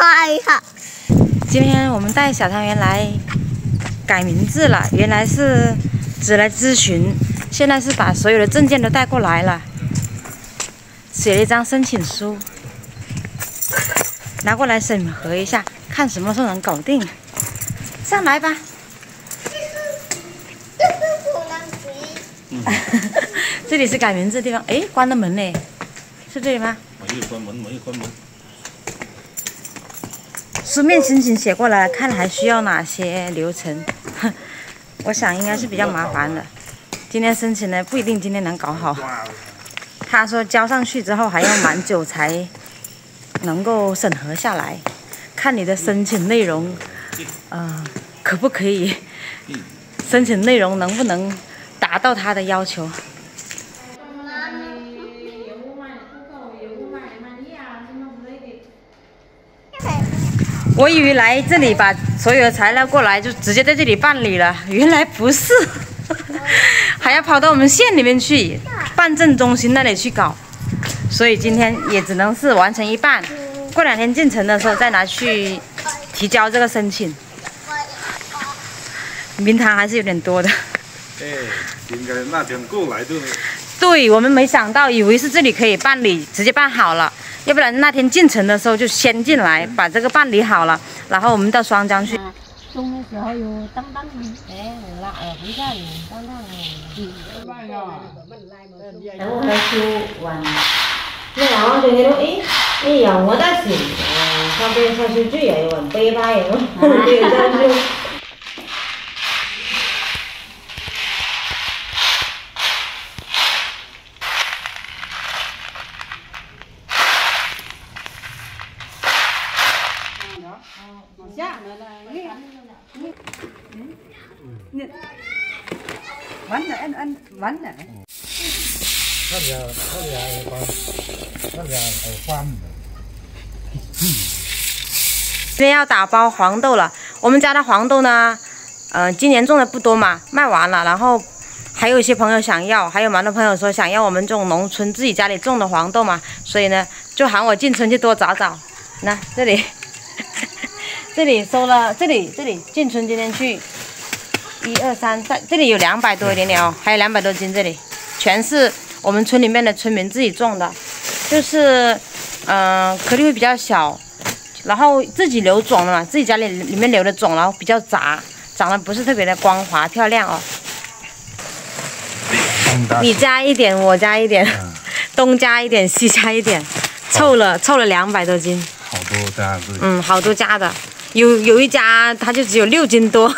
哎呀，今天我们带小汤圆来改名字了，原来是只来咨询，现在是把所有的证件都带过来了，写了一张申请书，拿过来审核一下，看什么时候能搞定。上来吧，这是不能骑。这里是改名字的地方。哎，关了门嘞，是这里吗？没有关门，没有关门。书面申请写过来，看还需要哪些流程？我想应该是比较麻烦的。今天申请呢，不一定今天能搞好。他说交上去之后还要蛮久才能够审核下来，看你的申请内容，呃，可不可以？申请内容能不能达到他的要求？我以为来这里把所有的材料过来就直接在这里办理了，原来不是，还要跑到我们县里面去办证中心那里去搞，所以今天也只能是完成一半，过两天进城的时候再拿去提交这个申请。名堂还是有点多的，哎，应该那天过来就对我们没想到，以为是这里可以办理，直接办好了。要不然那天进城的时候就先进来把这个办理好了，然后我们到双江去。种的时候有当当哎，辣呃不下雨，当当等我喺燒雲，咩話我仲見到，咦，咦又我得時，誒，靠邊靠燒豬又有人背包咁，叫真燒。今天要打包黄豆了，我们家的黄豆呢，呃，今年种的不多嘛，卖完了，然后还有一些朋友想要，还有蛮多朋友说想要我们这种农村自己家里种的黄豆嘛，所以呢，就喊我进村去多找找。那这里，这里收了，这里这里进村今天去，一二三，在这里有两百多一点点哦，还有两百多斤，这里全是我们村里面的村民自己种的，就是，嗯、颗粒会比较小。然后自己留种了嘛，自己家里里面留的种，然后比较杂，长得不是特别的光滑漂亮哦。你加一点，我加一点，东加一点，西加一点，凑了凑了两百多斤，好多家是嗯，好多家的，有有一家他就只有六斤多，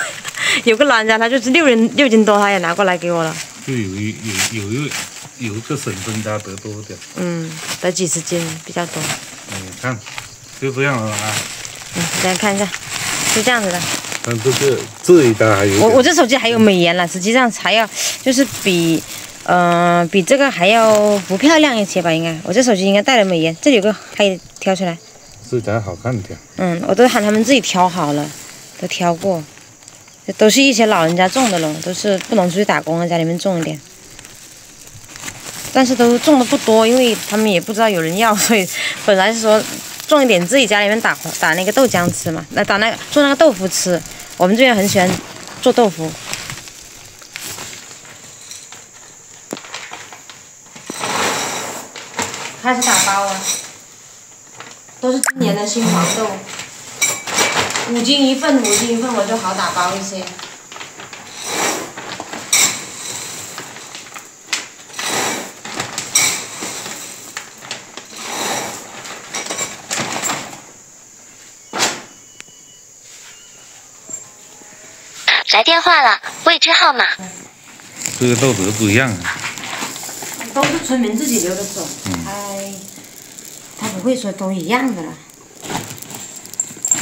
有个老人家他就是六人六斤多，他也拿过来给我了，就有一有有一有一个省增加得多点，嗯，得几十斤比较多，嗯，看就这样了啊。嗯，大家看一下，就这样子的。但这个这一单还有我我这手机还有美颜了，实际上还要就是比，呃，比这个还要不漂亮一些吧，应该。我这手机应该带了美颜，这里有个可以挑出来。这单好看点，嗯，我都喊他们自己挑好了，都挑过。这都是一些老人家种的了，都是不能出去打工的，家里面种一点。但是都种的不多，因为他们也不知道有人要，所以 本来是说种一点自己家里面打打那个豆浆吃嘛，那打那个做那个豆腐吃。我们这边很喜欢做豆腐。开始打包啊，都是今年的新黄豆，五斤一份，五斤一份，我就好打包一些。来电话了，未知号码。这个豆子不一样啊。都是村民自己留的种，哎，他不会说都一样的了。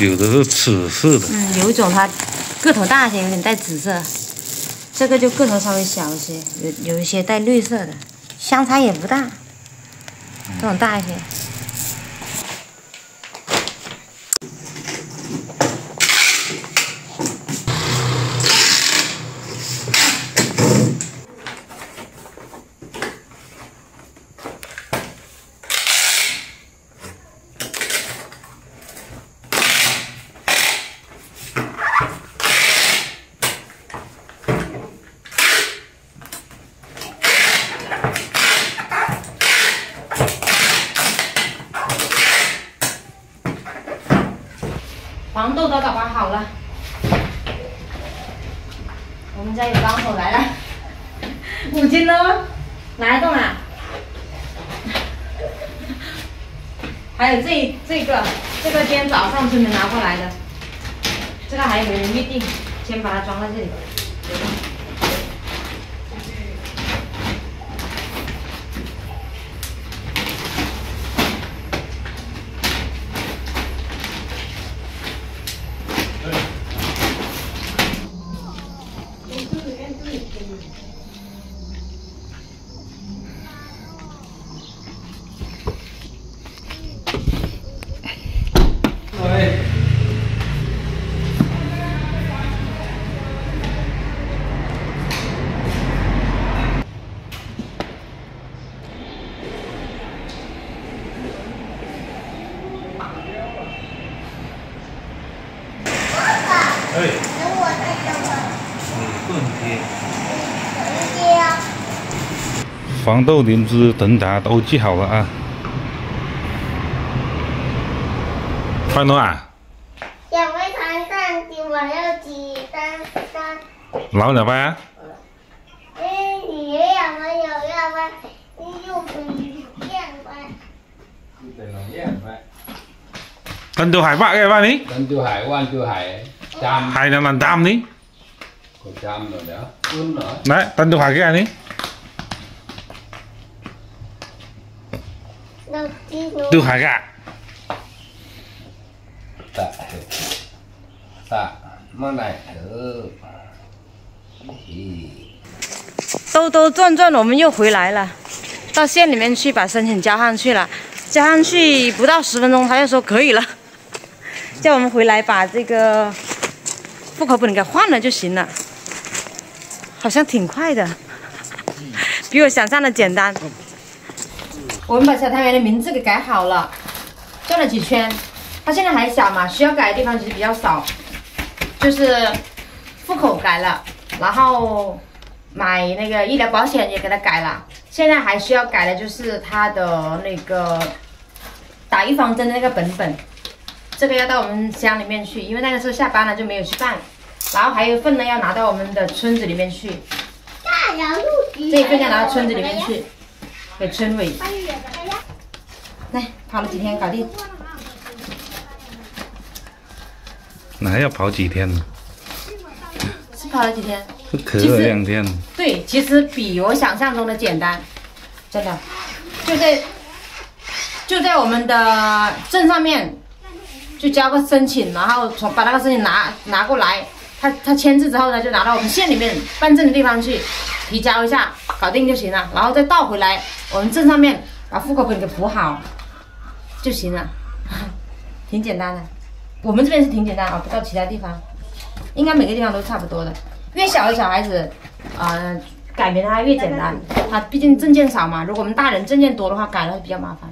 有的是紫色的，嗯，有一种它个头大一些，有点带紫色，这个就个头稍微小一些，有有一些带绿色的，相差也不大，这种大一些。黄豆都打包好了，我们家有帮手来了，五斤喽，拿得动啊？还有这这个，这个今天早上村民拿过来的，这个还没人预定，先把它装在这里。黄豆灵芝等等都记好了啊。范东啊。小辉糖上鸡，我要几三三。老奶奶你也没有要海报要发明成都海万州海 của cham rồi đó, ướn nữa. đấy, tân tiêu hải cái này ní, đầu tiên nó tiêu hải gà, Tạ, tạ, món này thử. Thì 兜兜转转，我们又回来了，到县里面去把申请交上去了，交上去不到十分钟，他就说可以了，叫我们回来把这个户口本给换了就行了，好像挺快的，比我想象的简单。我们把小汤圆的名字给改好了，转了几圈，他现在还小嘛，需要改的地方其实比较少，就是户口改了，然后买那个医疗保险也给他改了，现在还需要改的就是他的那个打预防针的那个本本，这个要到我们乡里面去，因为那个时候下班了就没有去办，然后还有一份呢要拿到我们的村子里面去，大洋路这一份要拿到村子里面去，给村委。来，跑了几天搞定。那还要跑几天呢？是跑了几天？可了两天，对，其实比我想象中的简单，真的，就在就在我们的镇上面，就交个申请，然后从把那个申请拿拿过来，他他签字之后呢，就拿到我们县里面办证的地方去提交一下，搞定就行了，然后再倒回来我们镇上面把户口本给补好就行了，挺简单的。我们这边是挺简单啊，不到其他地方，应该每个地方都差不多的。越小的小孩子，呃，改名他越简单，他毕竟证件少嘛。如果我们大人证件多的话，改了会比较麻烦。